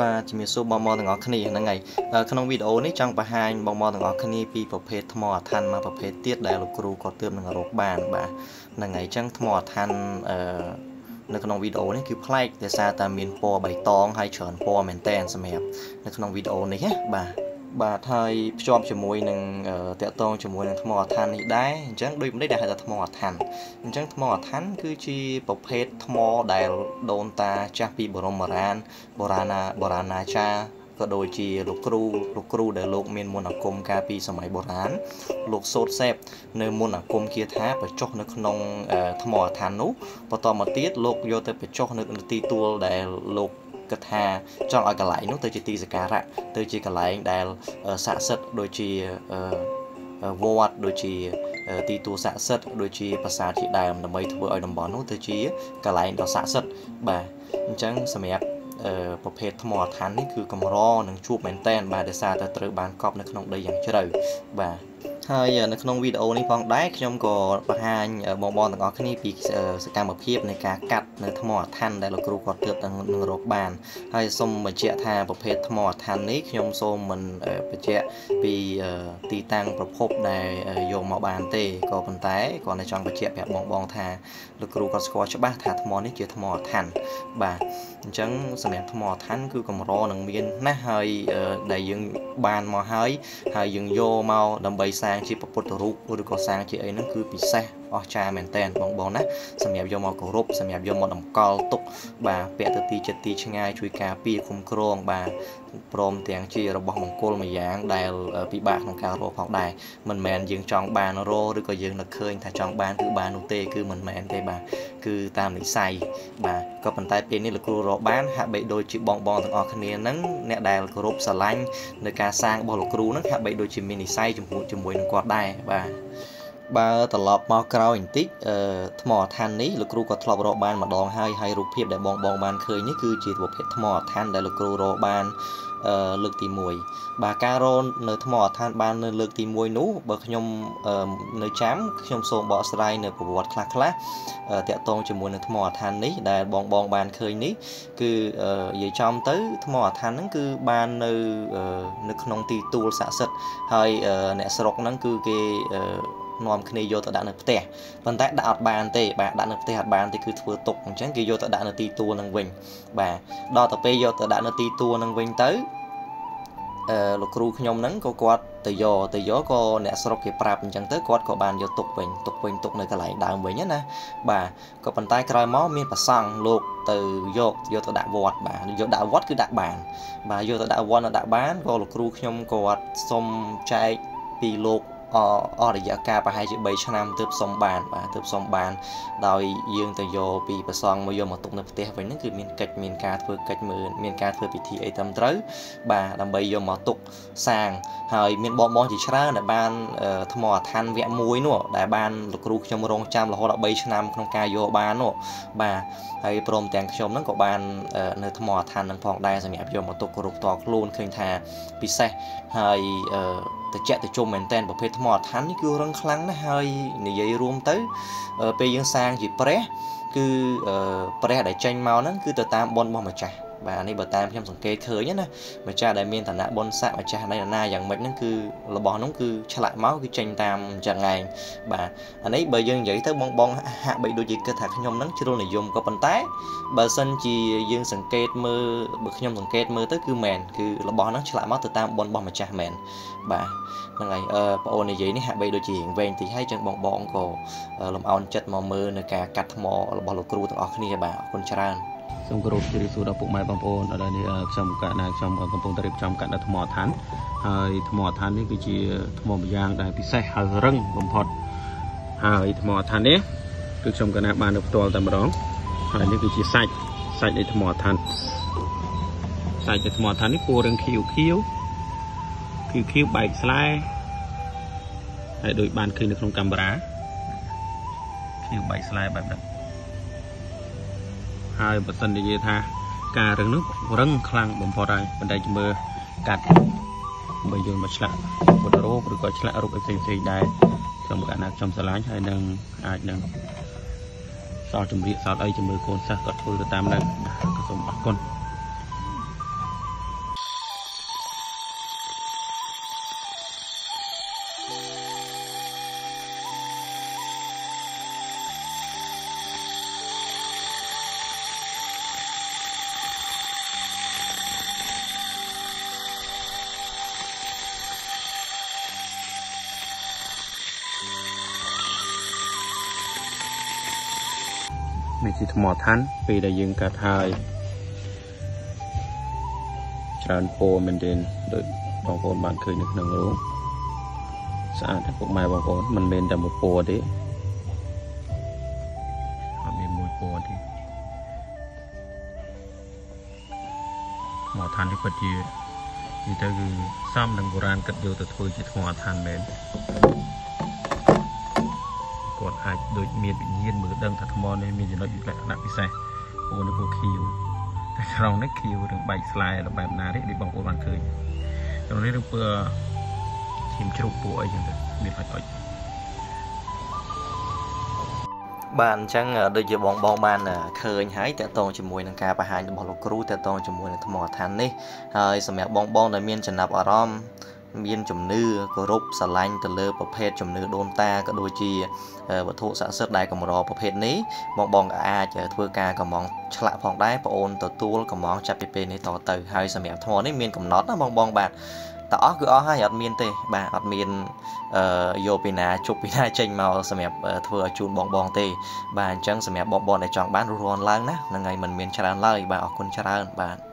បាទជំរាបសួរបងប្អូនទាំងអស់គ្នាហ្នឹងហើយក្នុងវីដេអូនេះចង់បង្ហាញបងប្អូនទាំងអស់គ្នាពីប្រភេទថ្មអាថ័ន្តមួយប្រភេទទៀតដែលលោកគ្រូក៏ទើបនឹងរកបានបាទហ្នឹងហើយអញ្ចឹងថ្មអាថ័ន្តអឺនៅក្នុងវីដេអូនេះគឺប្លែកដោយសារតែមានពណ៌បៃតងហើយច្រើនពណ៌មែនតែនសម្រាប់នៅក្នុងវីដេអូនេះណាបាទ បាទហើយភ្ជាប់ជាមួយនឹងតកតងជាមួយនឹងថ្មអឋាននេះដែរអញ្ចឹងដូចមិនដែលហៅថាថ្មអឋានអញ្ចឹងថ្មអឋានគឺជាប្រភេទថ្មដែលដូនតាចាស់ពីបរមរានបុរាណាបុរាណាចារ្យក៏ដូចជាលោកគ្រូលោកគ្រូដែលលោកមានមន្តអាគមកាលពីសម័យបុរាណលោកសូត្រសេពនៅមន្តអាគមគាថាបញ្ចុះនៅក្នុងថ្មអឋាននោះបន្តមកទៀតលោកយកទៅបញ្ចុះនៅទីទួលដែលលោក គិតថាចង់ឲ្យកន្លែងនោះទៅជាទីសក្ការៈទៅជាកន្លែងដែលស័ក្តិសិទ្ធិដូចជាវត្តដូចជាទីទួលស័ក្តិសិទ្ធិដូចជាប្រាសាទជាដើមដើម្បីធ្វើឲ្យតំបន់នោះទៅជាកន្លែងដ៏ស័ក្តិសិទ្ធិបាទអញ្ចឹងសម្រាប់ប្រភេទថ្មអឋាននេះគឺកម្រនឹងជួបមែនតែនបាទដោយសារតែត្រូវបានកប់នៅក្នុងដីយ៉ាងជ្រៅបាទ ហើយនៅក្នុងវីដេអូនេះផងដែរខ្ញុំក៏បង្ហាញបងប្អូនទាំងអស់គ្នាពីសកម្មភាពនៃការកាត់នៅថ្មអឋានដែលលោកគ្រូគាត់ទើបតែនឹងរកបានហើយសូមបញ្ជាក់ថាប្រភេទថ្មអឋាននេះខ្ញុំសូមមិនបញ្ជាក់ពីទីតាំងប្រភពដែលយកមកបានទេក៏ប៉ុន្តែគាត់នៅចង់បញ្ជាក់ប្រាប់បងបងថាលោកគ្រូគាត់ស្គាល់ច្បាស់ថាថ្មនេះជាថ្មអឋានបាទអញ្ចឹងសម្រាប់ថ្មអឋានគឺកម្រនឹងមានណាស់ហើយដែលយើងបានមកហើយហើយយើងយកមកដើម្បីសាងជាពុទ្ធរូបឬក៏សាងជាអីហ្នឹងគឺពិសេស អស្ចារ្យមែនតែនបងបងណាសម្រាប់យកមកគោរពសម្រាប់យកមកតម្កល់ទុកបាទពាក់ទៅទីចិត្តទីឆ្ងាយជួយការពារคุ้មគ្រងបាទព្រមទាំងជារបស់មង្គលមួយយ៉ាង ដែលពិបាកក្នុងការរកផងដែរមិនមែនយើងចង់បានរកឬក៏យើងនឹកឃើញថាចង់បានគឺបាននោះទេគឺមិនមែនទេបាទគឺតាមនិស័យបាទក៏ប៉ុន្តែពេលនេះលោកគ្រូរកបានហាក់បីដូចជាបងបងទាំងអស់គ្នាហ្នឹងអ្នកដែលគោរពស្រឡាញ់នៅការសាងរបស់លោកគ្រូហ្នឹងហាក់បីដូចជាមាននិស័យជាមួយជាមួយនឹងគាត់ដែរបាទ បើត្រឡប់មកក្រោយបន្តិចអឺថ្មអឋាននេះលោកគ្រូក៏ធ្លាប់រកបានម្ដងហើយហើយរូបភាពដែលបងបងបានឃើញនេះគឺជារូបភាពថ្មអឋានដែលលោកគ្រូរកបានអឺលើកទី1បាទការរកនៅថ្មអឋានបាននៅលើកទី1នោះបើខ្ញុំនៅចាំខ្ញុំសូមបកស្រាយនៅប្រវត្តិខ្លះខ្លះតាក់ទងជាមួយនឹងថ្មអឋាននេះដែលបងបងបានឃើញនេះគឺនិយាយចំទៅថ្មអឋានហ្នឹងគឺបាននៅនៅក្នុងទីទួលស័ក្តិសិទ្ធិហើយអ្នកស្រុកហ្នឹងគឺគេ នាំគ្នាយកទៅដាក់នៅផ្ទះប៉ុន្តែដាក់អត់បានទេបាទដាក់នៅផ្ទះអត់បានទេគឺធ្វើទុកអញ្ចឹងគេយកទៅដាក់នៅទីទួលនឹងវិញបាទដល់ទៅពេលយកទៅដាក់នៅទីទួលនឹងវិញទៅអឺលោកគ្រូខ្ញុំហ្នឹងក៏គាត់ទៅយកទៅយកក៏អ្នកស្រុកគេប្រាប់អញ្ចឹងទៅគាត់ក៏បានយកទុកវិញទុកវិញទុកនៅកន្លែងដើមវិញណាបាទក៏ប៉ុន្តែក្រោយមកមានប្រសង់លោកទៅយកយកទៅដាក់វត្តបាទយកដាក់វត្តគឺដាក់បានបាទយកទៅដាក់វត្តដាក់បានក៏លោកគ្រូខ្ញុំគាត់សុំចែកពីលោក អស់រយៈកាលប្រហែលជា3ឆ្នាំទើបសុំបានបាទទើបសុំបាន ដោយយើងទៅយកពីប្រសងមកយកមកទុកនៅផ្ទះវិញហ្នឹងគឺមានកិច្ចមានការធ្វើកិច្ចមើលមានការធ្វើពិធីអីត្រឹមត្រូវបាទដើម្បីយកមកទុកសាងហើយមានបងបងជាច្រើនដែលបានថ្មអឋានវគ្គ1នោះដែលបានលោកគ្រូខ្ញុំរងចាំរហូតដល់3ឆ្នាំក្នុងការយកបាននោះបាទហើយព្រមទាំងខ្ញុំហ្នឹងក៏បាននៅថ្មអឋាននឹងផងដែរសម្រាប់យកមកទុកគោរពតខ្លួនឃើញថាពិសេសហើយអឺ ត្រជាក់ត្រជុំមែនតែនប្រភេទថ្មអឋាននេះគឺរឹងខ្លាំងណាស់ហើយនិយាយរួមទៅពេលយើងសាងជាព្រះគឺព្រះដែលចេញមកហ្នឹងគឺទៅតាមបុណ្យរបស់ម្ចាស់ បាទនេះបើតាមខ្ញុំសង្កេតឃើញណាម្ចាស់ដែលមានឋានៈបុណ្យស័ក្តិម្ចាស់នៃណាយ៉ាងម៉េចហ្នឹងគឺរបស់ហ្នឹងគឺឆ្លាក់មកគឺចេញតាមអញ្ចឹងឯងបាទអានេះបើយើងនិយាយទៅបងបងហាក់បីដូចជាគិតថាខ្ញុំហ្នឹងជ្រុលនិយមក៏ប៉ុន្តែបើសិនជាយើងសង្កេតមើលបើខ្ញុំសង្កេតមើលទៅគឺមែនគឺរបស់ហ្នឹងឆ្លាក់មកទៅតាមបុណ្យរបស់ម្ចាស់មែនបាទហ្នឹងហើយអឺបងអូននិយាយនេះហាក់បីដូចជារៀងវែងតិចហើយចឹងបងបងក៏លំអោនចិត្តមកមើលនៅការកាត់ថ្មរបស់លោកគ្រូទាំងអស់គ្នាបាទអរគុណច្រើន សូមគោរពជម្រាបសួរដល់ពុកម៉ែបងប្អូនដល់នេះខ្ញុំកណាខ្ញុំកំពុងតែរៀបចំកាត់នៅថ្មឋានហើយថ្មឋាននេះគឺជាថ្មម្យ៉ាងដែលពិសេសហើយរឹងបំផុតហើយថ្មឋាននេះគឺខ្ញុំកណាបាននៅផ្ទាល់តែម្ដងហើយនេះគឺជាសាច់សាច់នៃថ្មឋានសាច់នៃថ្មឋាននេះពណ៌រឹងខៀវខៀវខៀវខៀវបែកស្លែហើយដូចបានឃើញនៅក្នុងកាមេរ៉ាខៀវបែកស្លែបែបហ្នឹង ហើយបើសិននិយាយថា ការរឹងនោះរឹងខ្លាំងបំផុតហើយប៉ុន្តែជំរឿកាត់បើយើងមកឆ្លាក់ពុទ្ធរូបឬក៏ឆ្លាក់រូបអីផ្សេងផ្សេងដែរខ្ញុំកណាខ្ញុំស្រឡាញ់ហើយនឹងអាចនឹងសល់ជំរាកសល់អីជំរឿកូនសិស្សគាត់ធ្វើទៅតាមនឹងក៏សូមអរគុណ នេះជាថ្មឋានពេលដែលយើងកាត់ហើយច្រើនពណ៌មែនទែនដូចបងប្អូនបានឃើញនៅក្នុងរូបស្អាតពុកម៉ែបងប្អូនមិនមែនតែមួយពណ៌ទេអត់មានមួយពណ៌ទេមកឋាននេះពិតជានិយាយទៅគឺសំនឹងបុរាណគិតយកទៅធ្វើជាថ្មឋានមែនគាត់ អាចដូចមានវិញ្ញាណមើលដឹងថាថ្មនេះមានចំណុចលក្ខណៈពិសេសអូនពូខៀវតែក្រងនេះខៀវរឿងបែកស្លែបែបណាទេដូចបងប្អូនបានឃើញក្នុងនេះរឿងពើឈាមជ្រូកពួកអីចឹងទៅមានអុចអុចបាទអញ្ចឹងដូចជាបងបងបានឃើញហើយតកតងជាមួយនឹងការបង្ហាញរបស់លោកគ្រូតកតងជាមួយនឹងថ្មឋាននេះហើយសម្រាប់បងបងដែលមានចំណាប់អារម្មណ៍ មានជំនឿគោរពស្រឡាញ់ទៅលើប្រភេទជំនឿដូនតាក៏ដូចជាវត្ថុស័ក្តិសិទ្ធិដែលកម្រប្រភេទនេះបងបងក៏អាចធ្វើការកំងឆ្លាក់ផងដែរបងអូនទទួលកំងចាប់ពីពេលនេះតទៅហើយសម្រាប់ថ្មនេះមានកំណត់ណាបងបងបាទតអស់គឺអស់ហើយអត់មានទេបាទអត់មានអឺយកពីណាជប់ពីណាចេញមកសម្រាប់ធ្វើឲ្យជូនបងបងទេបាទអញ្ចឹងសម្រាប់បងបងដែលចង់បានរស់រានឡើងណាហ្នឹងហើយมันមានច្រើនឡើយបាទអរគុណច្រើនបាទ